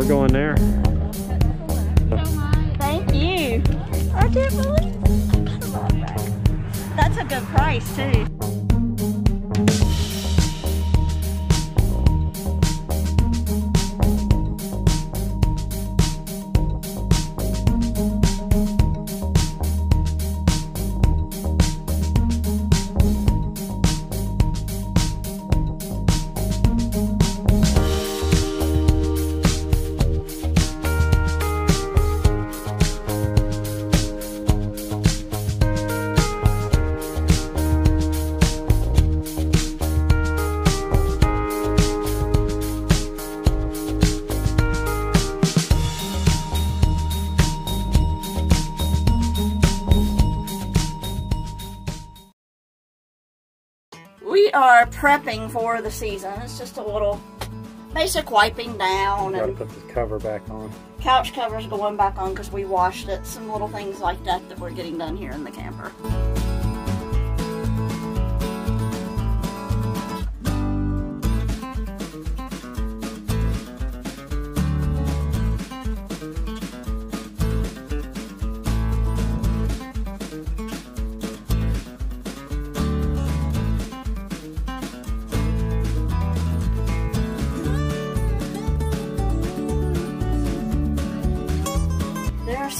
we're going there. Thank you. I can't believe. That's a good price too. Prepping for the season. It's just a little basic wiping down Gotta and put this cover back on. couch covers going back on because we washed it. Some little things like that that we're getting done here in the camper.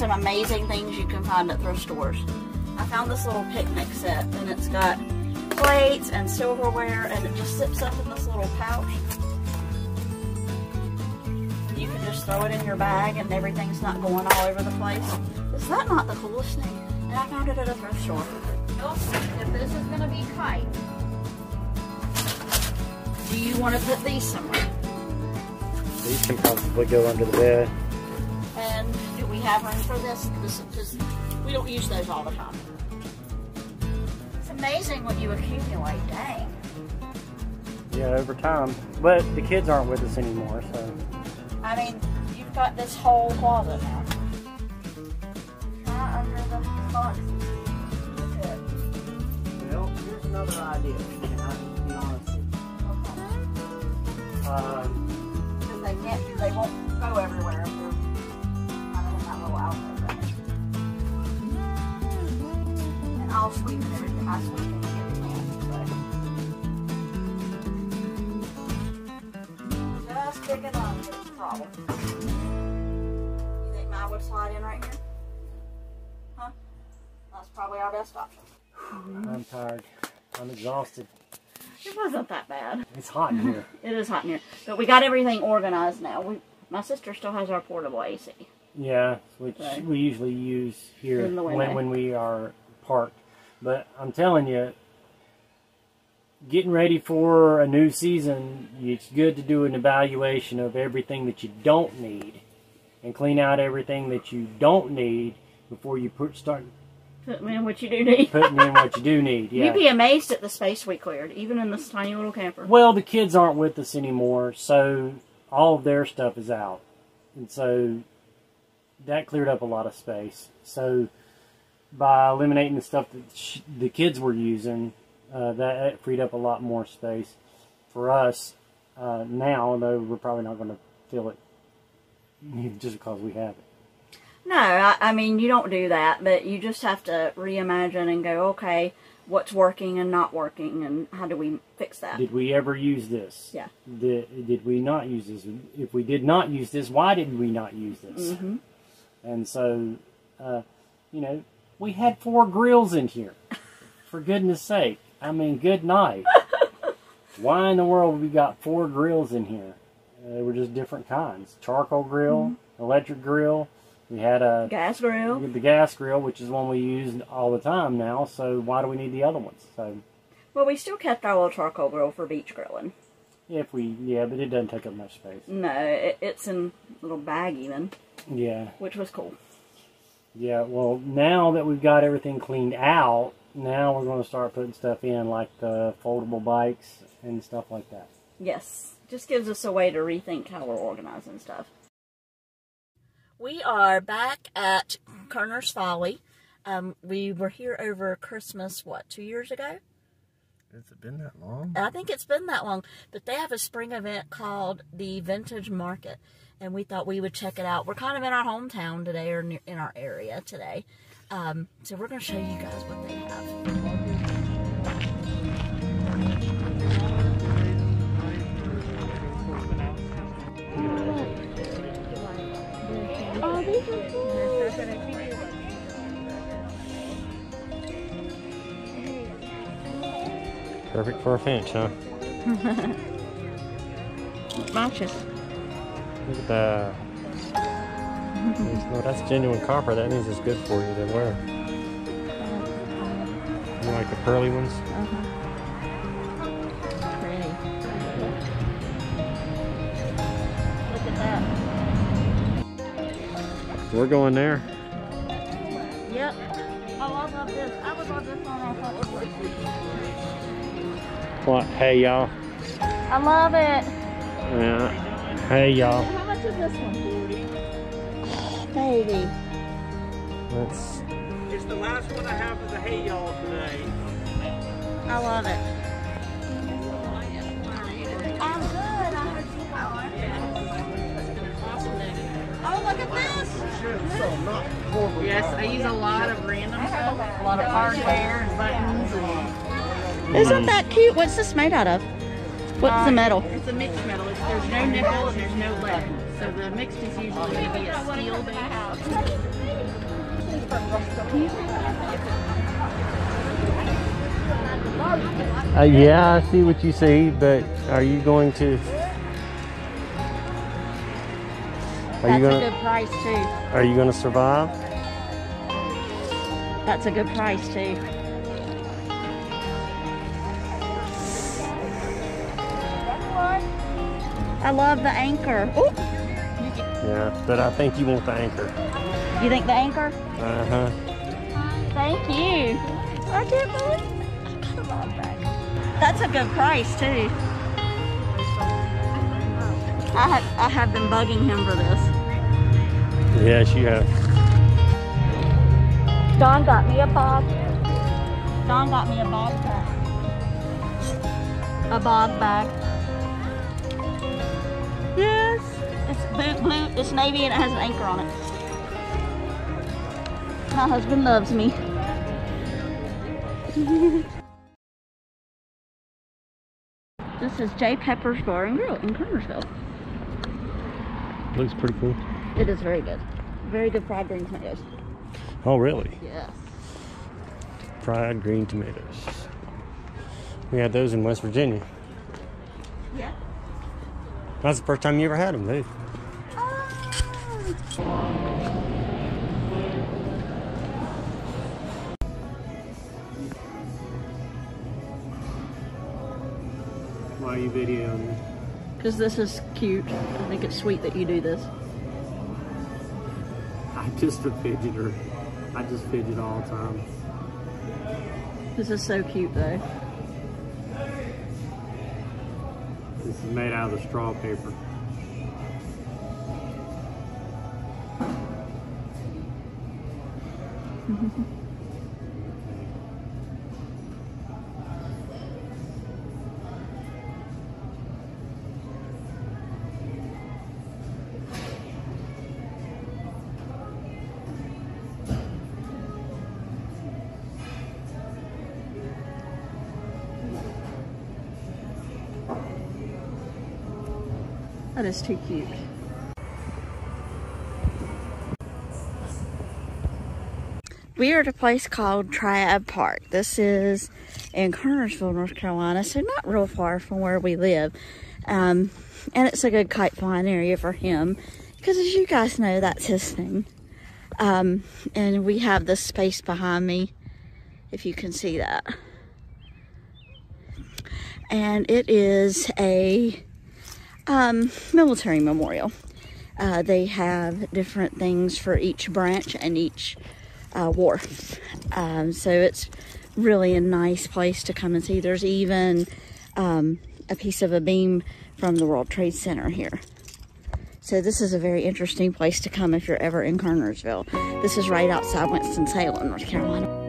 Some amazing things you can find at thrift stores. I found this little picnic set and it's got plates and silverware and it just zips up in this little pouch. You can just throw it in your bag and everything's not going all over the place. Is that not the coolest thing? And I found it at a thrift store. If this is gonna be tight, Do you want to put these somewhere? These can probably go under the bed. And do we have room for this? This just we don't use those all the time. It's amazing what you accumulate. Dang. Yeah, over time. But the kids aren't with us anymore, so I mean, you've got this whole closet now. Try under the boxes. Look at it. Well, here's another idea. And I'll be honest with you. Um, Because they can't, they won't go everywhere I'll sweep it everything. I sweep it every time. Just big enough is the problem. You think mine would slide in right here? Huh? That's probably our best option. I'm tired. I'm exhausted. It wasn't that bad. It's hot in here. It is hot in here, but we got everything organized now. We, my sister still has our portable AC. Yeah, which Right. we usually use here In the when, when we are parked. But I'm telling you, getting ready for a new season, it's good to do an evaluation of everything that you don't need and clean out everything that you don't need before you put, start putting in what you do need. putting in what you do need. Yeah. You'd be amazed at the space we cleared, even in this tiny little camper. Well, the kids aren't with us anymore, so all of their stuff is out. And so that cleared up a lot of space. So by eliminating the stuff that sh- the kids were using, uh, that, freed up a lot more space for us uh, now, though we're probably not going to fill it just because we have it. No, I, I mean, you don't do that, but you just have to reimagine and go, okay, what's working and not working, and how do we fix that? Did we ever use this? Yeah. Did, did we not use this? If we did not use this, why did we not use this? hmm And so, uh, you know, we had four grills in here. For goodness sake. I mean, good night. Why in the world have we got four grills in here? Uh, they were just different kinds. Charcoal grill, electric grill. We had a Gas grill. the gas grill, which is one we use all the time now. So why do we need the other ones? So Well, we still kept our old charcoal grill for beach grilling. if we, yeah, but it doesn't take up much space. No, it, it's in a little bag even, Yeah. which was cool. Yeah, well, now that we've got everything cleaned out, now we're going to start putting stuff in like the foldable bikes and stuff like that. Yes, just gives us a way to rethink how we're organizing stuff. We are back at Körner's Folly. Um, we were here over Christmas, what, two years ago? Has it been that long? I think it's been that long, but they have a spring event called the Vintage Market. And we thought we would check it out. We're kind of in our hometown today, or near, in our area today. Um, so we're going to show you guys what they have. Oh, these are cool. Perfect for a finch, huh? Matches. Look at that. no, that's genuine copper. That means it's good for you to wear. You like the pearly ones? Pretty. Look at that. We're going there. Yep. Oh, I love this. I would love this on our front porch. What? Hey, y'all. I love it. Yeah. Hey, y'all. How much is this one? Baby. Let's. It's the last one I have of the hey, y'all today. I love it. I'm good. I heard you Oh, look at this. Yes, I use a lot of random stuff, a lot of hardware and buttons. Isn't mm. that cute? What's this made out of? What's the metal? it's a mixed metal. It's, there's no nickel and there's no lead. So the mixed is usually going to be a steel base. Uh, yeah, I see what you see, but are you going to? Are That's you gonna? a good price too. Are you gonna survive? That's a good price too. I love the anchor. Ooh, Yeah, but I think you want the anchor. you think the anchor? Uh huh. Thank you. I can't believe I kind of love that. That's a good price too. I have I have been bugging him for this. Yes, you have. Don got me a bob. Don got me a bob bag. A bob bag. Blue, blue. It's navy and it has an anchor on it. My husband loves me. this is J Pepper's Bar and Grill in Kernersville. Looks pretty cool. It is very good. Very good fried green tomatoes. Oh, really? Yes. Fried green tomatoes. We had those in West Virginia. Yeah. That's the first time you ever had them, dude. Why are you videoing? Me? Because this is cute. I think it's sweet that you do this. I'm just a fidgeter. I just fidget all the time. This is so cute though. This is made out of the straw paper. That is too cute. We are at a place called Triad Park. This is in Kernersville, North Carolina, so not real far from where we live. Um, and it's a good kite flying area for him because, as you guys know, that's his thing. Um, and we have this space behind me, if you can see that. And it is a um, military memorial. Uh, they have different things for each branch and each uh, war. Um, so it's really a nice place to come and see. There's even um, a piece of a beam from the World Trade Center here. So this is a very interesting place to come if you're ever in Kernersville. This is right outside Winston-Salem, North Carolina.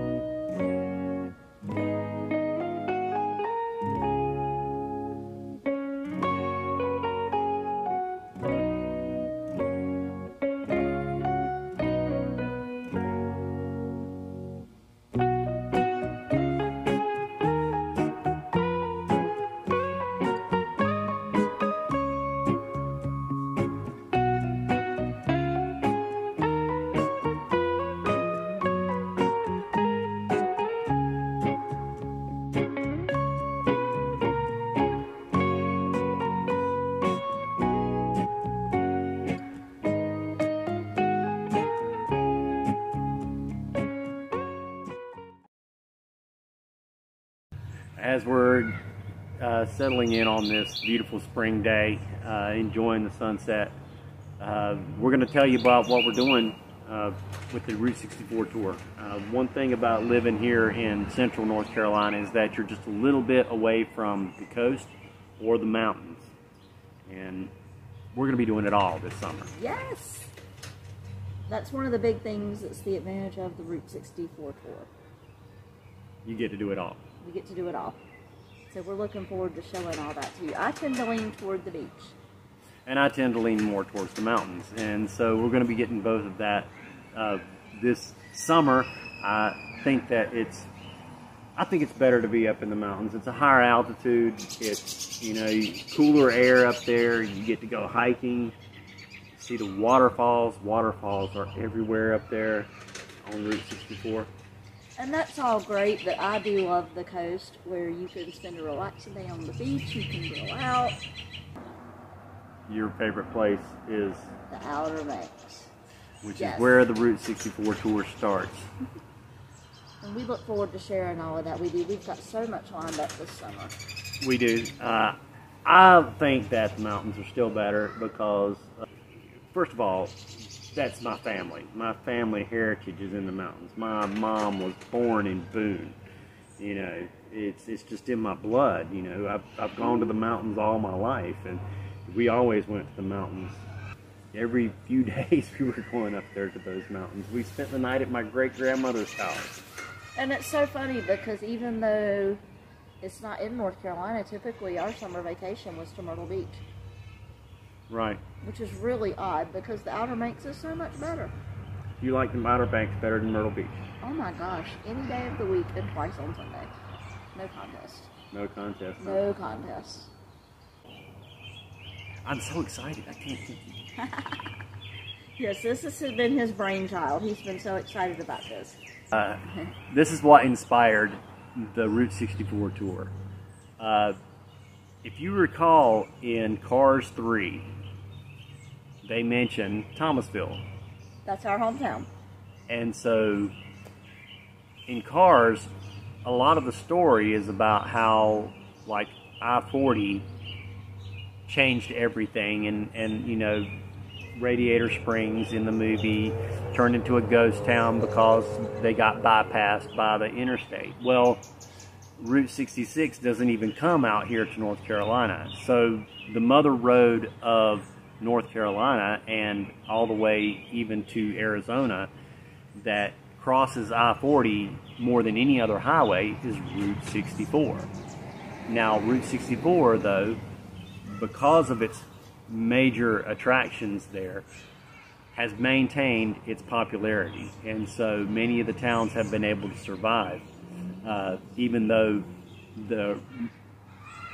As we're uh, settling in on this beautiful spring day, uh, enjoying the sunset, uh, we're going to tell you about what we're doing uh, with the Route 64 tour. Uh, one thing about living here in central North Carolina is that you're just a little bit away from the coast or the mountains. And we're going to be doing it all this summer. Yes. That's one of the big things that's the advantage of the Route 64 tour. You get to do it all. We get to do it all. So we're looking forward to showing all that to you. I tend to lean toward the beach. and I tend to lean more towards the mountains. And so we're going to be getting both of that uh, this summer. I think that it's, I think it's better to be up in the mountains. It's a higher altitude. It's you know cooler air up there. You get to go hiking, see the waterfalls. Waterfalls are everywhere up there on Route 64. And that's all great, but I do love the coast where you can spend a relaxing day on the beach, you can go out, Your favorite place is, the Outer Banks. which Yes. is where the Route 64 tour starts. And we look forward to sharing all of that we do. We've got so much lined up this summer. We do. Uh, I think that the mountains are still better because, uh, first of all, that's my family. My family heritage is in the mountains. My mom was born in Boone. You know, it's it's just in my blood. You know, I've I've gone to the mountains all my life, and we always went to the mountains. Every few days we were going up there to those mountains. We spent the night at my great grandmother's house. And it's so funny because even though it's not in North Carolina, typically our summer vacation was to Myrtle Beach, Right. which is really odd because the Outer Banks is so much better. You like the Outer Banks better than Myrtle Beach? Oh my gosh, any day of the week and twice on Sunday. No contest. No contest. huh? No contest. I'm so excited. I can't think. Yes, this has been his brainchild. He's been so excited about this. Uh, this is what inspired the Route 64 tour. Uh, if you recall in Cars 3, they mention Thomasville. That's our hometown. And so in Cars, a lot of the story is about how, like, I 40 changed everything, and, and you know, Radiator Springs in the movie turned into a ghost town because they got bypassed by the interstate. Well, Route 66 doesn't even come out here to North Carolina. So the mother road of North Carolina and all the way even to Arizona that crosses I 40 more than any other highway is Route 64. Now, Route 64, though, because of its major attractions there, has maintained its popularity. And so many of the towns have been able to survive, uh, even though the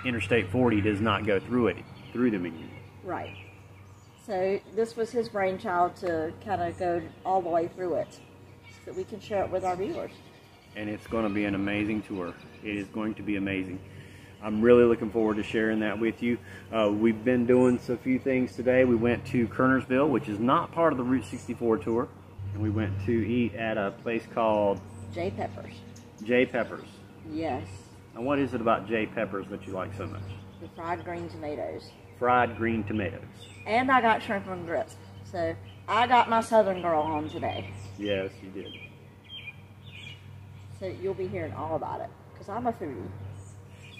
Interstate 40 does not go through it, through them anymore. Right. So this was his brainchild to kind of go all the way through it so that we can share it with our viewers. and it's going to be an amazing tour. It is going to be amazing. I'm really looking forward to sharing that with you. Uh, we've been doing a few things today. We went to Kernersville, which is not part of the Route 64 tour, and we went to eat at a place called J Peppers. J Peppers. Yes. And what is it about J Peppers that you like so much? The fried green tomatoes. Fried green tomatoes. And I got shrimp and grits. So I got my southern girl on today. Yes, you did. So you'll be hearing all about it because I'm a foodie.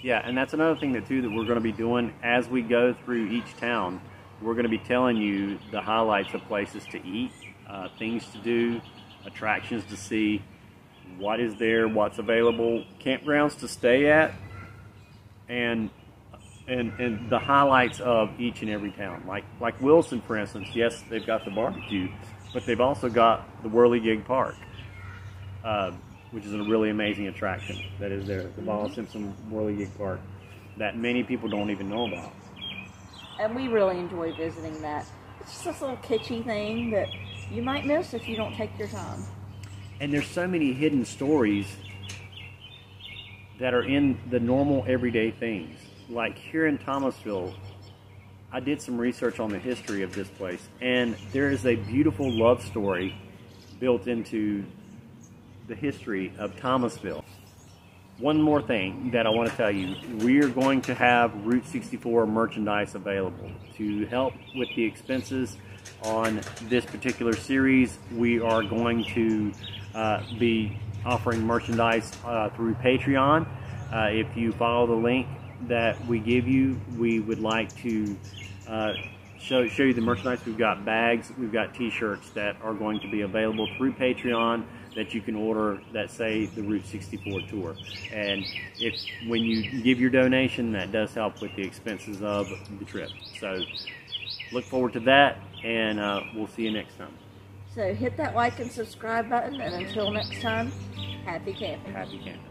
Yeah, and that's another thing that too that we're going to be doing as we go through each town. We're going to be telling you the highlights of places to eat, uh, things to do, attractions to see, what is there, what's available, campgrounds to stay at, and and and the highlights of each and every town. Like like Wilson, for instance. Yes, they've got the barbecue, but they've also got the Whirligig Park. Uh, which is a really amazing attraction that is there, the Vollis Simpson Whirligig Park, that many people don't even know about. And we really enjoy visiting that. It's just this little kitschy thing that you might miss if you don't take your time. And there's so many hidden stories that are in the normal everyday things. Like here in Thomasville, I did some research on the history of this place, and there is a beautiful love story built into the history of Thomasville. one more thing that I want to tell you. We are going to have Route 64 merchandise available to help with the expenses on this particular series. We are going to uh, be offering merchandise uh, through Patreon. Uh, if you follow the link that we give you, we would like to uh, show, show you the merchandise. We've got bags, we've got t-shirts that are going to be available through Patreon that you can order that say the Route 64 tour. And if when you give your donation, that does help with the expenses of the trip. So look forward to that, and uh, we'll see you next time. So hit that like and subscribe button, and until next time, happy camping. Happy camping.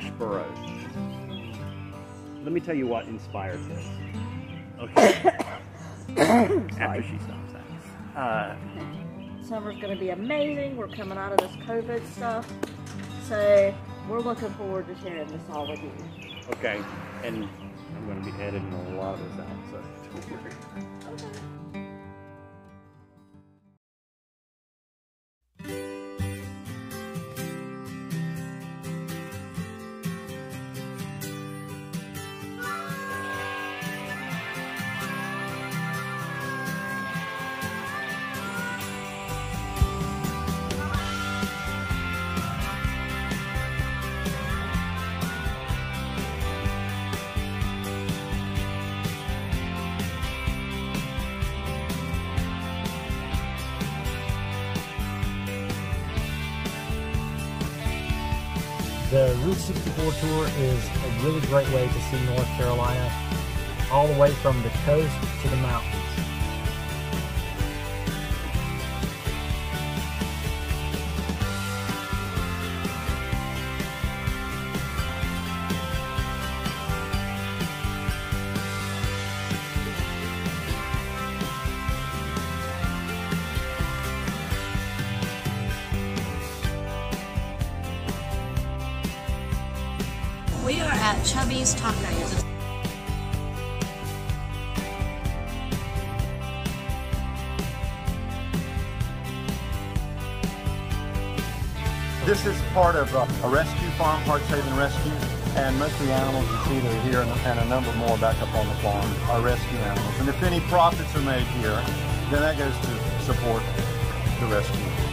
Asheboro. Let me tell you what inspired this. Okay. After she stops that. Uh, Summer's going to be amazing. We're coming out of this COVID stuff. So we're looking forward to sharing this all with you. okay, and I'm going to be editing a lot of this out, so don't worry. The Route 64 tour is a really great way to see North Carolina, all the way from the coast to the mountains. At Chubby's Tacos. This is part of a rescue farm, Hearts Haven Rescue, and most of the animals you see that are here and a number more back up on the farm are rescue animals. And if any profits are made here, then that goes to support the rescue.